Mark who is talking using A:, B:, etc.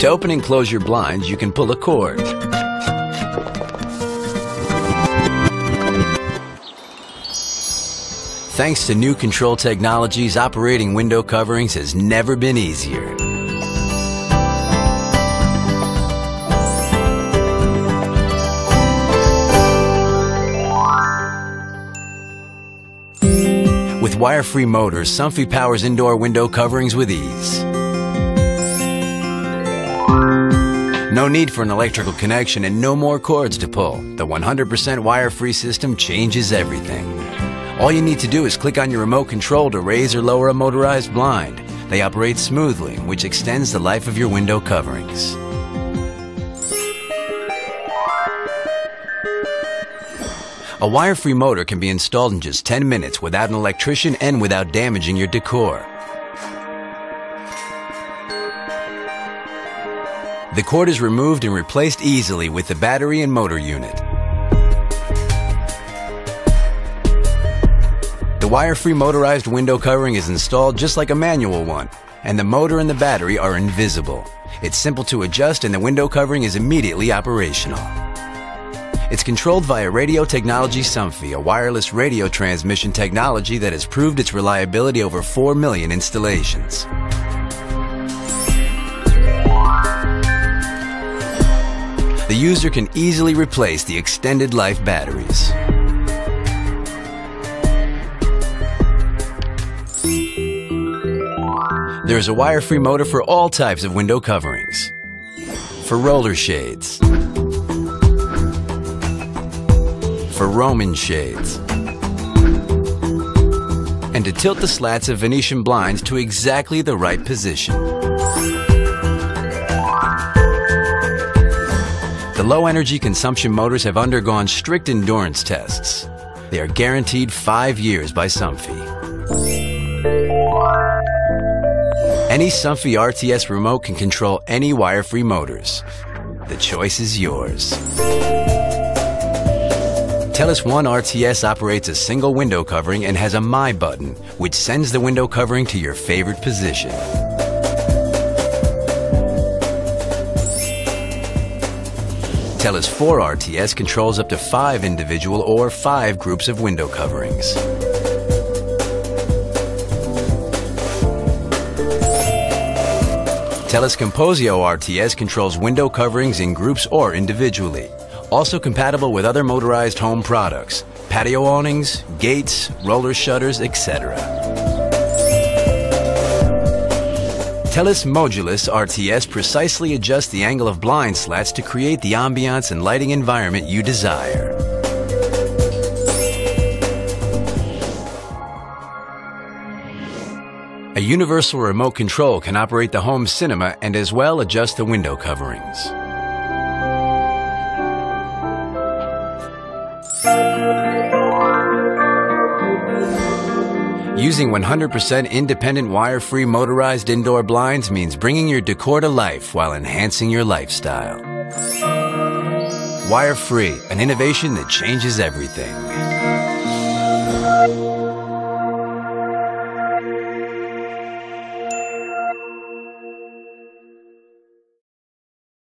A: To open and close your blinds, you can pull a cord. Thanks to new control technologies, operating window coverings has never been easier. With wire-free motors, Somfy powers indoor window coverings with ease. No need for an electrical connection and no more cords to pull. The 100% wire-free system changes everything. All you need to do is click on your remote control to raise or lower a motorized blind. They operate smoothly, which extends the life of your window coverings. A wire-free motor can be installed in just 10 minutes without an electrician and without damaging your decor. The cord is removed and replaced easily with the battery and motor unit. The wire-free motorized window covering is installed just like a manual one, and the motor and the battery are invisible. It's simple to adjust and the window covering is immediately operational. It's controlled via Radio Technology Somfy, a wireless radio transmission technology that has proved its reliability over 4 million installations. User can easily replace the extended life batteries. There is a wire-free motor for all types of window coverings. For roller shades. For Roman shades. And to tilt the slats of Venetian blinds to exactly the right position. Low energy consumption motors have undergone strict endurance tests. They are guaranteed five years by Somfy. Any Somfy RTS remote can control any wire-free motors. The choice is yours. Telis One RTS operates a single window covering and has a My button, which sends the window covering to your favorite position. Telis 4 RTS controls up to five individual or five groups of window coverings. Telis Composio RTS controls window coverings in groups or individually. Also compatible with other motorized home products, patio awnings, gates, roller shutters, etc. Telis Modulis RTS precisely adjusts the angle of blind slats to create the ambiance and lighting environment you desire. A universal remote control can operate the home cinema and as well adjust the window coverings. Using 100% independent wire-free motorized indoor blinds means bringing your decor to life while enhancing your lifestyle. Wire-free, an innovation that changes everything.